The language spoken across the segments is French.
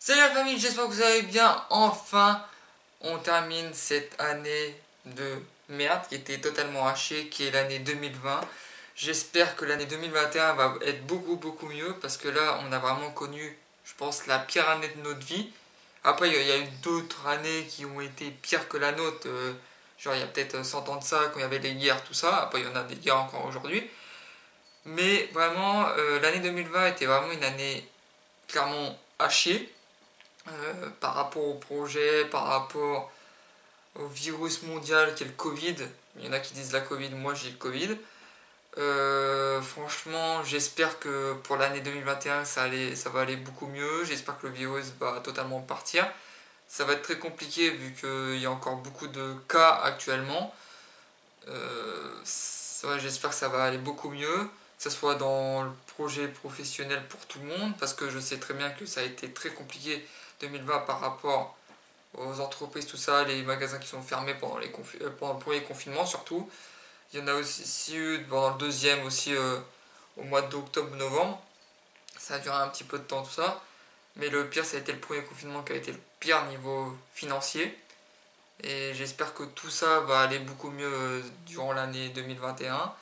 Salut la famille, j'espère que vous allez bien. Enfin, on termine cette année de merde qui était totalement hachée, qui est l'année 2020. J'espère que l'année 2021 va être beaucoup beaucoup mieux parce que là, on a vraiment connu, je pense, la pire année de notre vie. Après, il y a eu d'autres années qui ont été pires que la nôtre. Euh, genre, il y a peut-être 100 ans de ça, quand il y avait des guerres, tout ça. Après, il y en a des guerres encore aujourd'hui. Mais vraiment, euh, l'année 2020 était vraiment une année clairement hachée. Euh, par rapport au projet, par rapport au virus mondial qui est le Covid. Il y en a qui disent la Covid, moi j'ai le Covid. Euh, franchement, j'espère que pour l'année 2021, ça, va aller beaucoup mieux. J'espère que le virus va totalement partir. Ça va être très compliqué vu qu'il y a encore beaucoup de cas actuellement. Euh, j'espère que ça va aller beaucoup mieux, que ce soit dans le projet professionnel pour tout le monde, parce que je sais très bien que ça a été très compliqué 2020 par rapport aux entreprises, tout ça, les magasins qui sont fermés pendant, les euh, le premier confinement surtout. Il y en a aussi eu pendant le deuxième aussi euh, au mois d'octobre-novembre. Ça a duré un petit peu de temps tout ça. Mais le pire, ça a été le premier confinement qui a été le pire niveau financier. Et j'espère que tout ça va aller beaucoup mieux euh, durant l'année 2021.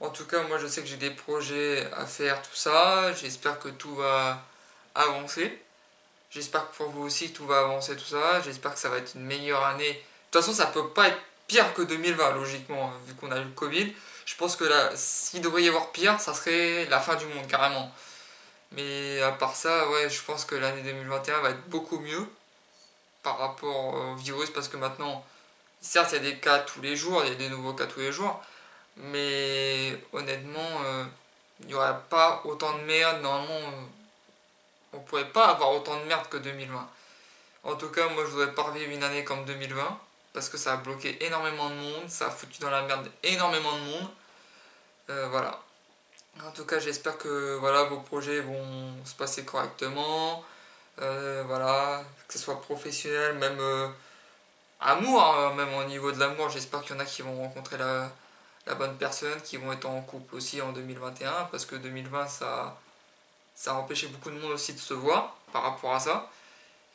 En tout cas, moi je sais que j'ai des projets à faire, tout ça. J'espère que tout va avancer. J'espère que pour vous aussi tout va avancer, tout ça. J'espère que ça va être une meilleure année. De toute façon, ça peut pas être pire que 2020, logiquement, hein, vu qu'on a eu le Covid. Je pense que là, s'il devrait y avoir pire, ça serait la fin du monde, carrément. Mais à part ça, ouais, je pense que l'année 2021 va être beaucoup mieux par rapport au virus, parce que maintenant, certes, il y a des cas tous les jours, il y a des nouveaux cas tous les jours, mais honnêtement, euh, il n'y aura pas autant de merde, normalement on pourrait pas avoir autant de merde que 2020. En tout cas, moi je voudrais pas revivre une année comme 2020 parce que ça a bloqué énormément de monde, ça a foutu dans la merde énormément de monde. Euh, voilà. En tout cas, j'espère que voilà, vos projets vont se passer correctement. Euh, voilà, que ce soit professionnel, même euh, amour, hein, même au niveau de l'amour, j'espère qu'il y en a qui vont rencontrer la bonne personne, qui vont être en couple aussi en 2021, parce que 2020, ça, ça a empêché beaucoup de monde aussi de se voir par rapport à ça.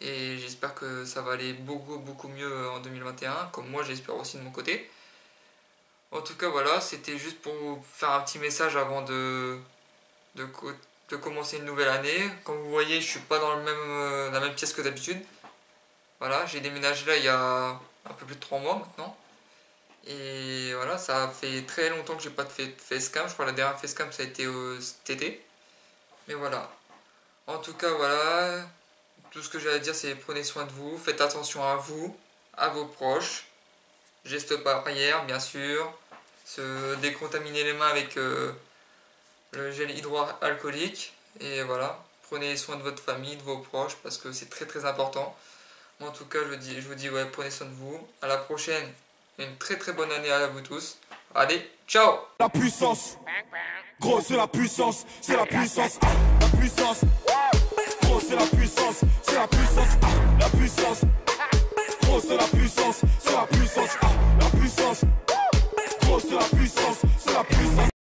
Et j'espère que ça va aller beaucoup beaucoup mieux en 2021, comme moi j'espère aussi de mon côté. En tout cas voilà, c'était juste pour vous faire un petit message avant de, commencer une nouvelle année. Comme vous voyez, je suis pas dans euh, la même pièce que d'habitude. Voilà, j'ai déménagé là il y a un peu plus de 3 mois maintenant. Et voilà, ça fait très longtemps que j'ai pas de facecam. Je crois que la dernière facecam ça a été au cet été. Mais voilà. En tout cas, voilà. Tout ce que j'ai à dire, c'est prenez soin de vous. Faites attention à vous, à vos proches. Geste barrière, bien sûr. Se décontaminer les mains avec euh, le gel hydroalcoolique. Et voilà. Prenez soin de votre famille, de vos proches, parce que c'est très très important. En tout cas, je, dis, je vous dis, ouais, prenez soin de vous. À la prochaine. Une très très bonne année à vous tous. Allez, ciao. La puissance. Gros c'est la puissance, c'est la puissance, la puissance. Gros c'est la puissance, c'est la puissance, la puissance. Gros c'est la puissance, c'est la puissance